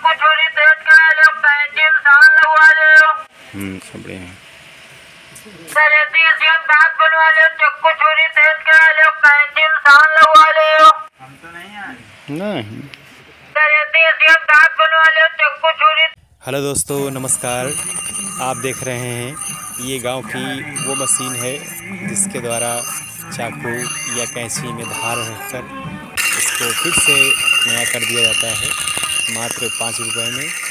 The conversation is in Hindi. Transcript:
चक्कू छुरी तेज करा लो कैंची इंसान लगवा लो। हम्म सब बढ़िया है। सरेती से दांत बनवा लो चक्कू छुरी तेज करा लो कैंची इंसान लगवा लो। नहीं। सरेती से दांत बनवा लो चक्कू छुरी हेलो दोस्तों नमस्कार। आप देख रहे हैं ये गाँव की वो मशीन है जिसके द्वारा चाकू या कैंची में धार रखकर इसको फिर से नया कर दिया जाता है। मात्र पाँच रुपये में।